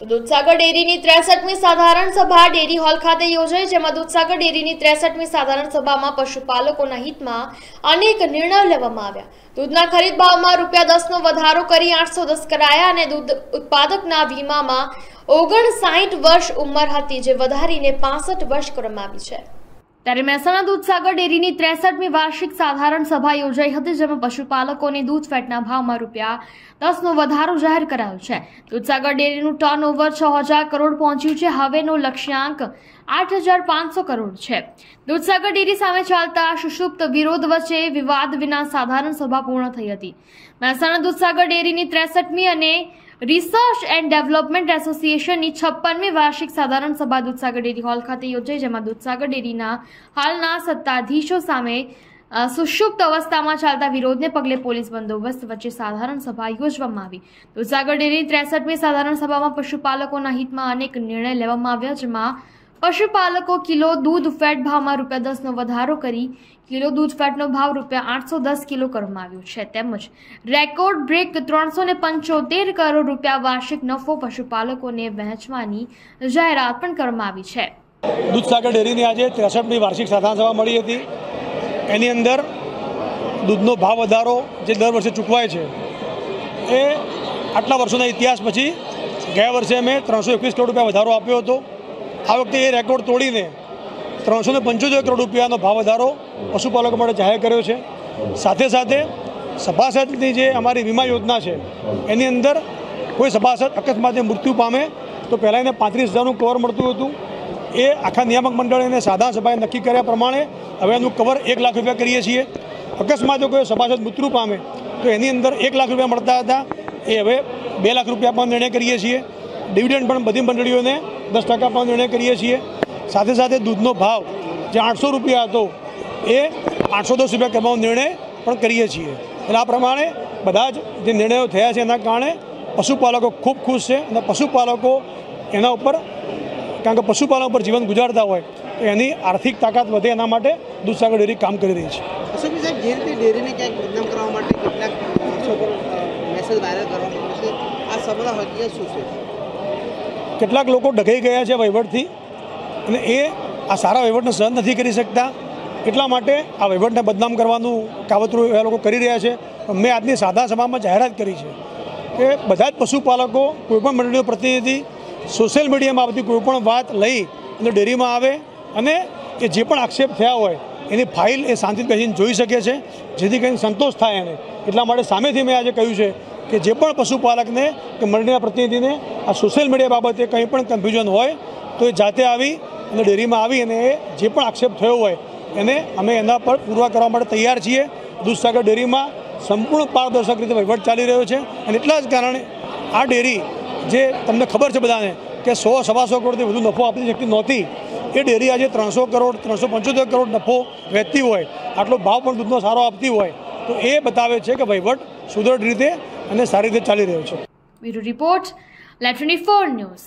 તો દૂધસાગર ડેરીની ત્રેસઠમી સાધારણ સભા ડેરી હોલ ખાતે યોજાઈ, જેમાં દૂધસાગર ડેરીની ત્રેસઠમી સાધારણ સભામાં પશુપાલકોના હિતમાં અનેક નિર્ણયો લેવામાં આવ્યા. દૂધના ખરીદ ભાવમાં રૂપિયા દસનો વધારો કરી આઠસો દસ કરાયા અને દૂધ ઉત્પાદકના વીમામાં ઓગણસાઠ વર્ષ ઉંમર હતી, જે વધારીને પાસઠ વર્ષ કરવામાં આવી છે. ત્યારે મહેસાણા દૂધસાગર ડેરીની ત્રેસઠમી વાર્ષિક સાધારણ સભા યોજાઈ હતી, જેમાં પશુપાલકોને દૂધ ફેટના ભાવમાં રૂપિયા દસનો વધારો જાહેર કરાયો છે. દૂધસાગર ડેરીનું ટર્ન ઓવર છ હજાર કરોડ પહોંચ્યું છે, હવેનો લક્ષ્યાંક આઠ હજાર પાંચસો કરોડ છે. દૂધસાગર ડેરી સામે ચાલતા સુષુપ્ત વિરોધ વચ્ચે વિવાદ વિના સાધારણ સભા પૂર્ણ થઈ હતી. મહેસાણા દૂધસાગર ડેરીની ત્રેસઠમી અને રિસર્ચ એન્ડ ડેવલપમેન્ટ એસોસિએશનની છપ્પનમી વાર્ષિક સાધારણ સભા દૂધસાગર ડેરી હોલ ખાતે યોજાઈ, જેમાં દૂધસાગર ડેરીના હાલના સત્તાધીશો સામે સુષુપ્ત અવસ્થામાં ચાલતા વિરોધને પગલે પોલીસ બંદોબસ્ત વચ્ચે સાધારણ સભા યોજવામાં આવી. દૂધસાગર ડેરીની ત્રેસઠમી સાધારણ સભામાં પશુપાલકોના હિતમાં અનેક નિર્ણય લેવામાં આવ્યા, જેમાં પશુપાલકો કિલો દૂધ, ફેટ ભાવમાં રૂપિયા દસનો વધારો કરી. કિલો દૂધ, ફેટનો ભાવ રૂપિયા આઠસો દસ કિલો કરવામાં આવ્યો છે. તેમજ રેકોર્ડ બ્રેક ત્રણસો ને પંચોતેર કરોડ રૂપિયા વાર્ષિક નફો પશુપાલકોને વહેંચવાની જાહેરાત પણ કરવામાં આવી છે. દૂધસાગર ડેરીની આજે ત્રેસઠમી વાર્ષિક સાધારણ સભા મળી હતી. એની અંદર દૂધનો ભાવ વધારો જે દર વર્ષે ચૂકવાય છે, એ આટલા વર્ષોના ઇતિહાસ પછી ગયા વર્ષે અમે ત્રણસો એકવીસ કરોડ રૂપિયા વધારો આપ્યો હતો. આ વખતે એ રેકોર્ડ તોડીને ત્રણસો ને પંચોતેર કરોડ રૂપિયાનો ભાવ વધારો પશુપાલકો માટે જાહેર કર્યો છે. સાથે સાથે સભાસદની જે અમારી વીમા યોજના છે, એની અંદર કોઈ સભાસદ અકસ્માતે મૃત્યુ પામે તો પહેલાં એને પાંત્રીસ હજારનું કવર મળતું હતું. એ આખા નિયામક મંડળ અને સાધારણ સભાએ નક્કી કર્યા પ્રમાણે હવે એનું કવર એક લાખ રૂપિયા કરીએ છીએ. અકસ્માતે કોઈ સભાસદ મૃત્યુ પામે તો એની અંદર એક લાખ રૂપિયા મળતા હતા. એ હવે બે લાખ રૂપિયા પણ નિર્ણય કરીએ છીએ. ડિવિડન્ડ પણ બધી મંડળીઓને દસ ટકા પણ નિર્ણય કરીએ છીએ. સાથે સાથે દૂધનો ભાવ જે આઠસો રૂપિયા હતો, એ આઠસો દસ રૂપિયા કમાવાનો નિર્ણય પણ કરીએ છીએ. એટલે આ પ્રમાણે બધા જ જે નિર્ણયો થયા છે એના કારણે પશુપાલકો ખૂબ ખુશ છે અને પશુપાલકો એના ઉપર, કારણ કે પશુપાલન ઉપર જીવન ગુજારતા હોય, તો એની આર્થિક તાકાત વધે એના માટે દૂધસાગર ડેરી કામ કરી રહી છે. કરવા માટે કેટલાક મેસેજ વાયરલ કરવામાં આવે આ સબળા હકીકત શું છે? કેટલાક લોકો ડઘાઈ ગયા છે વહીવટથી અને એ આ સારા વહીવટને સહન નથી કરી શકતા. એટલા માટે આ વહીવટને બદનામ કરવાનું કાવતરું એ લોકો કરી રહ્યા છે. મેં આજની સાદા સભામાં જાહેરાત કરી છે કે બધા જ પશુપાલકો કોઈપણ મંડળીનો પ્રતિનિધિ સોશિયલ મીડિયામાં આવતી કોઈપણ વાત લઈ અને ડેરીમાં આવે અને એ જે પણ આક્ષેપ થયા હોય એની ફાઇલ એ શાંતિથી બેસીને જોઈ શકે છે, જેથી કરીને સંતોષ થાય એને. એટલા માટે સામેથી મેં આજે કહ્યું છે કે જે પણ પશુપાલકને કે મંડળીના પ્રતિનિધિને આ સોશિયલ મીડિયા બાબતે કંઈ પણ કન્ફ્યુઝન હોય, તો એ જાતે આવી અને ડેરીમાં આવી અને જે પણ આક્ષેપ થયો હોય, એને અમે એના પર પૂરવા કરવા માટે તૈયાર છીએ. દૂધસાગર ડેરીમાં સંપૂર્ણ પારદર્શક રીતે વહીવટ ચાલી રહ્યો છે અને એટલા જ કારણે આ ડેરી જે તમને ખબર છે બધાને કે સો સવાસો કરોડથી વધુ નફો આપતી શક્તિ નહોતી. એ ડેરી આજે ત્રણસો કરોડ, ત્રણસો પંચોતેર કરોડ નફો વહેતી હોય, આટલો ભાવ પણ દૂધનો સારો આપતી હોય, તો એ બતાવે છે કે વહીવટ સુદૃઢ રીતે અને સારી રીતે ચાલી રહ્યો છે. Report late news.